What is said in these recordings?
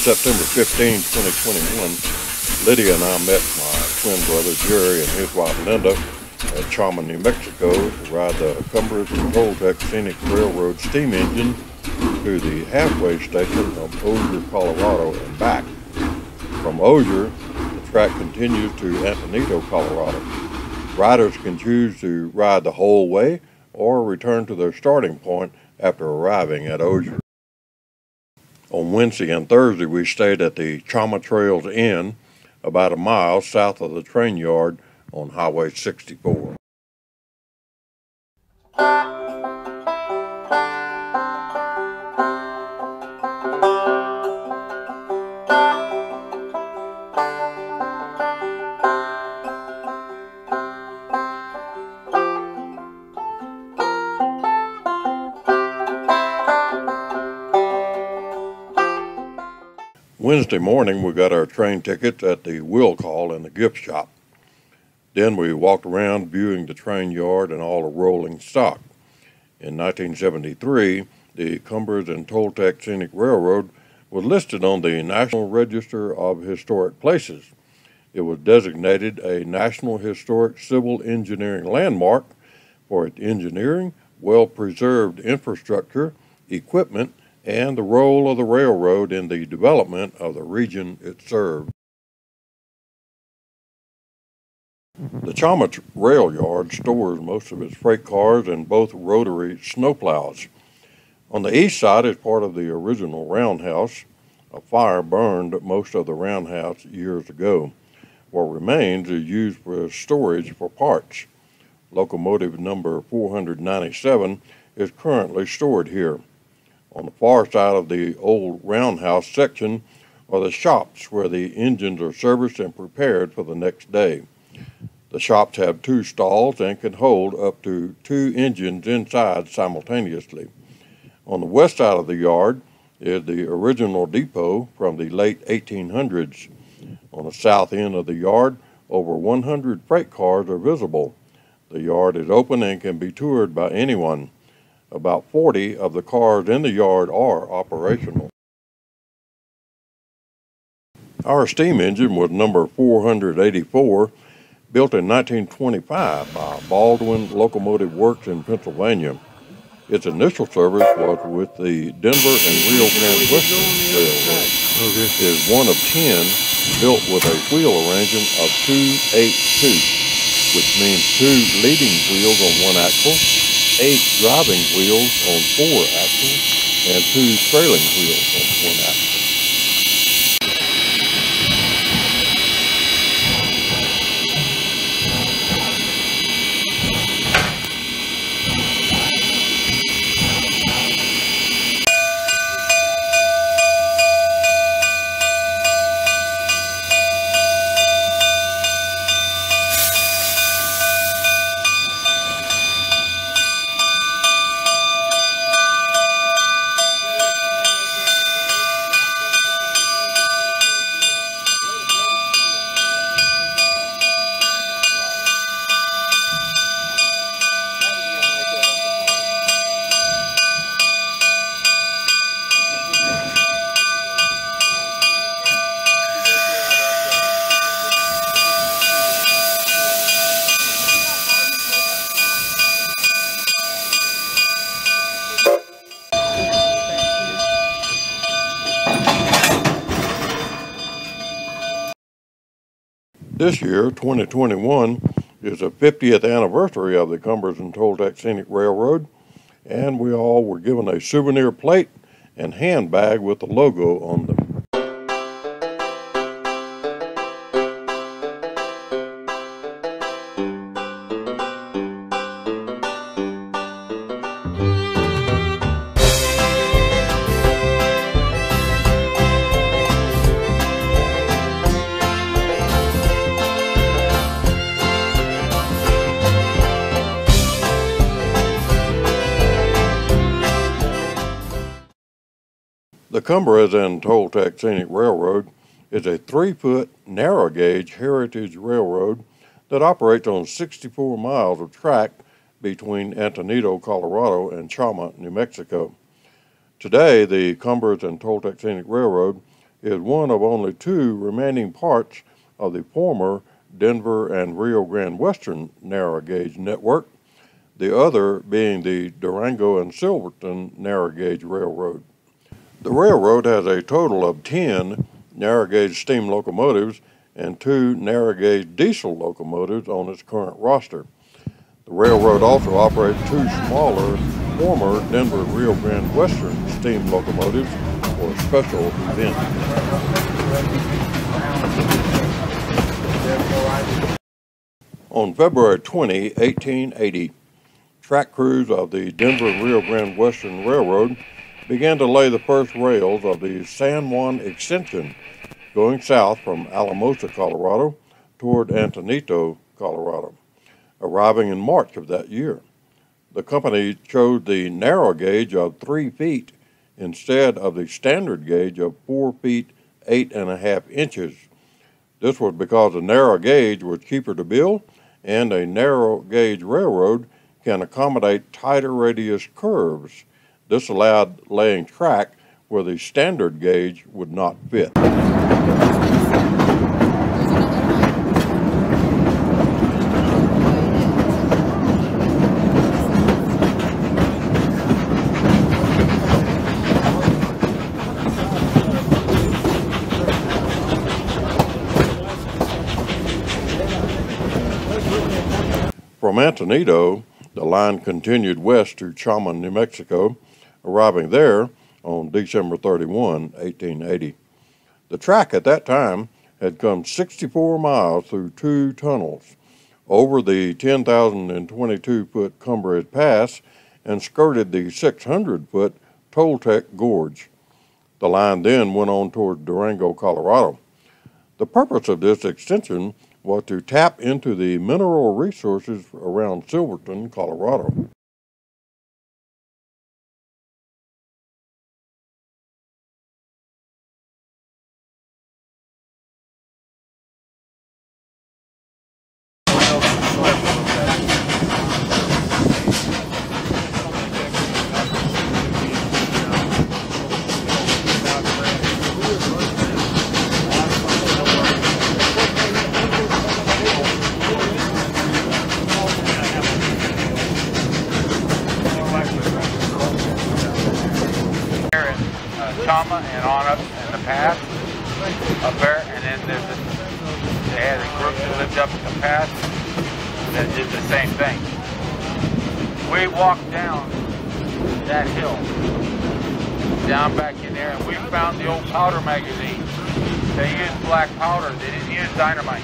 September 15, 2021, Lydia and I met my twin brother Jerry and his wife Linda at Chama, New Mexico to ride the Cumbres and Toltec Scenic Railroad steam engine to the halfway station of Osier, Colorado and back. From Osier, the track continues to Antonito, Colorado. Riders can choose to ride the whole way or return to their starting point after arriving at Osier. On Wednesday and Thursday, we stayed at the Chama Trails Inn, about a mile south of the train yard on Highway 64. Wednesday morning, we got our train tickets at the will call in the gift shop. Then we walked around viewing the train yard and all the rolling stock. In 1973, the Cumbres and Toltec Scenic Railroad was listed on the National Register of Historic Places. It was designated a National Historic Civil Engineering Landmark for its engineering, well preserved infrastructure, equipment, and the role of the railroad in the development of the region it served. The Chama Rail Yard stores most of its freight cars and both rotary snowplows. On the east side is part of the original roundhouse. A fire burned most of the roundhouse years ago. What remains is used for storage for parts. Locomotive number 497 is currently stored here. On the far side of the old roundhouse section are the shops where the engines are serviced and prepared for the next day. The shops have two stalls and can hold up to two engines inside simultaneously. On the west side of the yard is the original depot from the late 1800s. On the south end of the yard, over 100 freight cars are visible. The yard is open and can be toured by anyone. About 40 of the cars in the yard are operational. Our steam engine was number 484, built in 1925 by Baldwin Locomotive Works in Pennsylvania. Its initial service was with the Denver and Rio Grande Western Railroad. It is one of 10 built with a wheel arrangement of 282, which means two leading wheels on one axle, eight driving wheels on four axles, and two trailing wheels on one axle. This year, 2021, is the 50th anniversary of the Cumbres and Toltec Scenic Railroad, and we all were given a souvenir plate and handbag with the logo on them. The Cumbres and Toltec Scenic Railroad is a three foot narrow gauge heritage railroad that operates on 64 miles of track between Antonito, Colorado and Chama, New Mexico. Today, the Cumbres and Toltec Scenic Railroad is one of only two remaining parts of the former Denver and Rio Grande Western narrow gauge network, the other being the Durango and Silverton narrow gauge railroad. The railroad has a total of 10 narrow gauge steam locomotives and two narrow gauge diesel locomotives on its current roster. The railroad also operates two smaller former Denver Rio Grande Western steam locomotives for special events. On February 20, 1880, track crews of the Denver Rio Grande Western Railroad began to lay the first rails of the San Juan extension going south from Alamosa, Colorado toward Antonito, Colorado arriving in March of that year. The company chose the narrow gauge of three feet instead of the standard gauge of four feet eight and a half inches. This was because a narrow gauge was cheaper to build and a narrow gauge railroad can accommodate tighter radius curves. This allowed laying track where the standard gauge would not fit. From Antonito, the line continued west to Chama, New Mexico, arriving there on December 31, 1880. The track at that time had come 64 miles through two tunnels, over the 10,022 foot Cumbres Pass, and skirted the 600 foot Toltec Gorge. The line then went on toward Durango, Colorado. The purpose of this extension was to tap into the mineral resources around Silverton, Colorado. And on up in the pass up there, and then there's a, they had a group that lived up in the pass that did the same thing. We walked down that hill, down back in there, and we found the old powder magazine. They used black powder, they didn't use dynamite.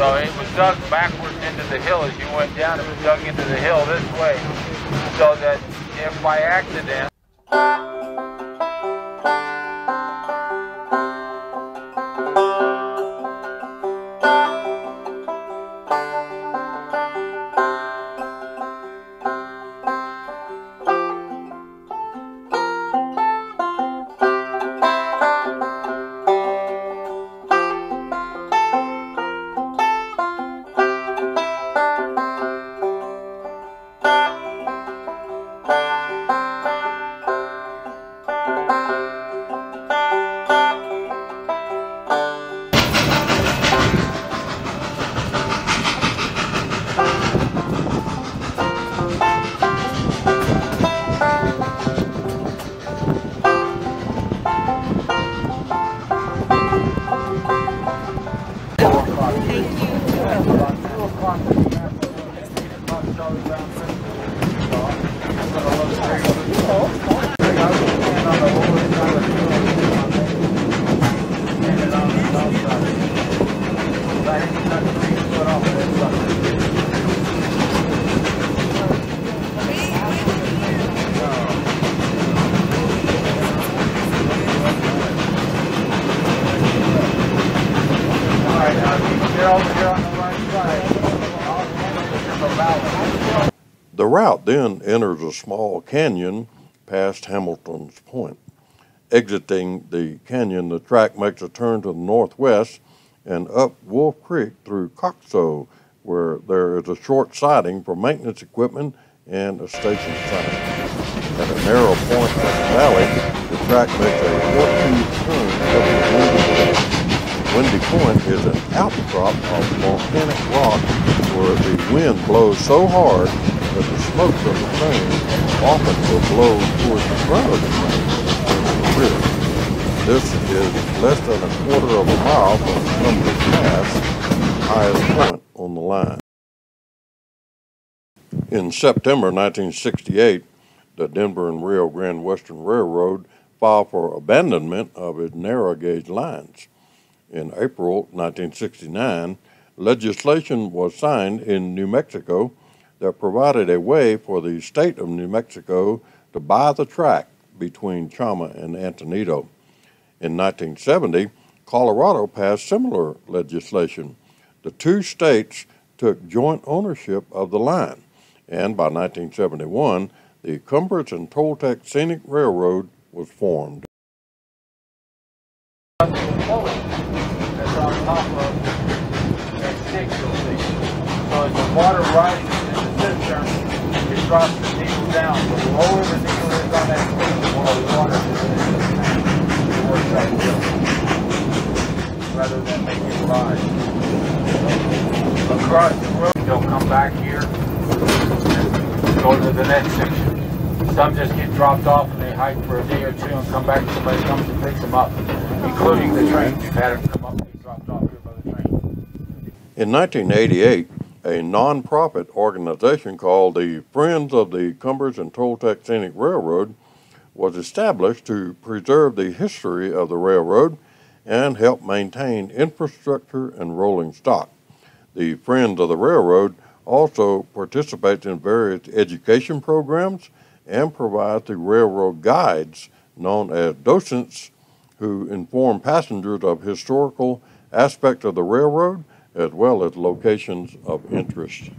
So it was dug backwards into the hill as you went down. It was dug into the hill this way, so that if by accident route then enters a small canyon past Hamilton's Point. Exiting the canyon, the track makes a turn to the northwest and up Wolf Creek through Coxo, where there is a short siding for maintenance equipment and a station sign. At a narrow point in the valley, the track makes a 14 turn the Windy Point. Windy Point is an outcrop of volcanic rock where the wind blows so hard that the smoke of the train often will blow towards the front of the train the rear. This is less than a quarter of a mile from Cumberland Pass, highest point on the line. In September 1968, the Denver and Rio Grande Western Railroad filed for abandonment of its narrow gauge lines. In April 1969, legislation was signed in New Mexico that provided a way for the state of New Mexico to buy the track between Chama and Antonito. In 1970, Colorado passed similar legislation. The two states took joint ownership of the line, and by 1971, the Cumbres and Toltec Scenic Railroad was formed. So as the water rises in the cistern, it drops the needle down. The lower the needle is on that stick, the more water is in tank. It works out good. Rather than make it rise. Across the road, they'll come back here and go to the next section. Some just get dropped off and they hike for a day or two and come back somebody comes and picks them up, including the trains. We've had them come up and be dropped off here by the train. In 1988, a non-profit organization called the Friends of the Cumbres and Toltec Scenic Railroad was established to preserve the history of the railroad and help maintain infrastructure and rolling stock. The Friends of the Railroad also participates in various education programs and provides the railroad guides known as docents who inform passengers of historical aspects of the railroad as well as locations of interest.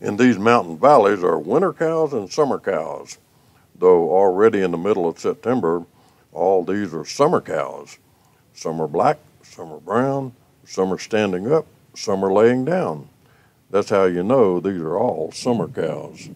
In these mountain valleys are winter cows and summer cows. Though already in the middle of September, all these are summer cows. Some are black, some are brown, some are standing up, some are laying down. That's how you know these are all summer cows.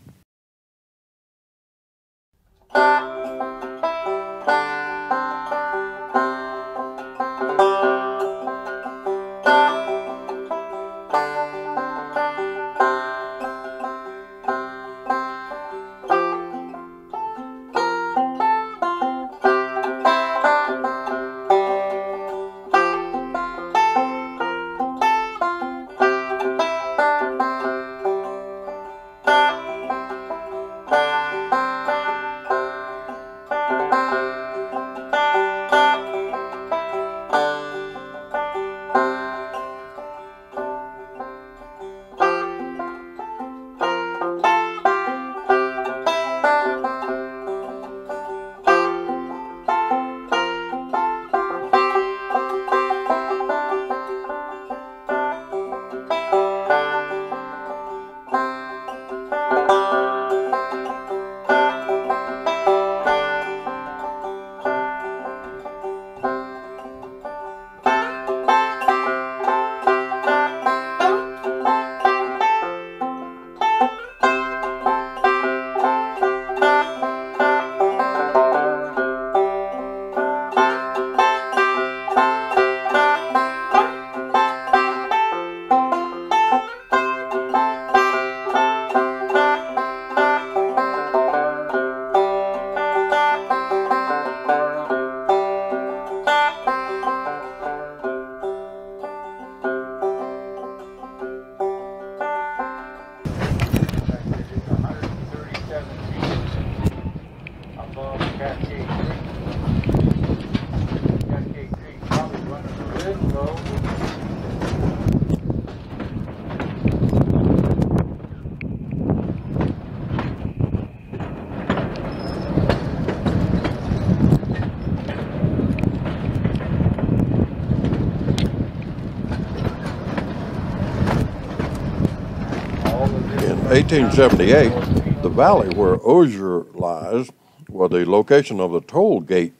1878, the valley where Osier lies was the location of the toll gate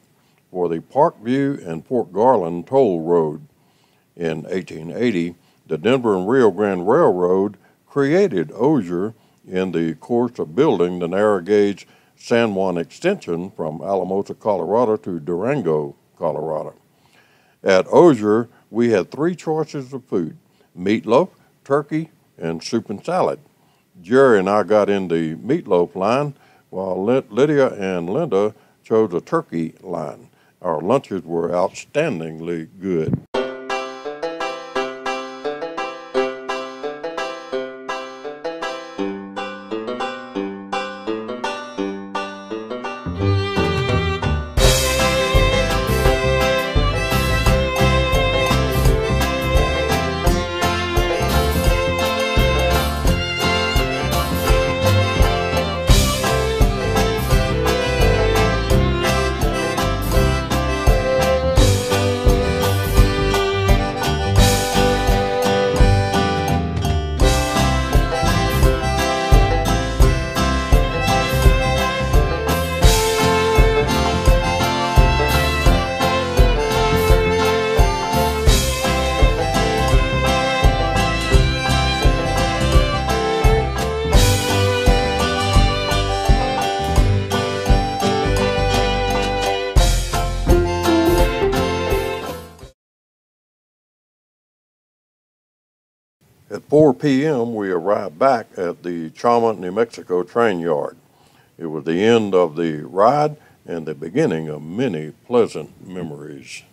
for the Parkview and Fort Garland Toll Road. In 1880, the Denver and Rio Grande Railroad created Osier in the course of building the narrow gauge San Juan extension from Alamosa, Colorado to Durango, Colorado. At Osier, we had three choices of food meatloaf, turkey, and soup and salad. Jerry and I got in the meatloaf line, while Lydia and Linda chose a turkey line. Our lunches were outstandingly good. At 4 p.m., we arrived back at the Chama, New Mexico train yard. It was the end of the ride and the beginning of many pleasant memories.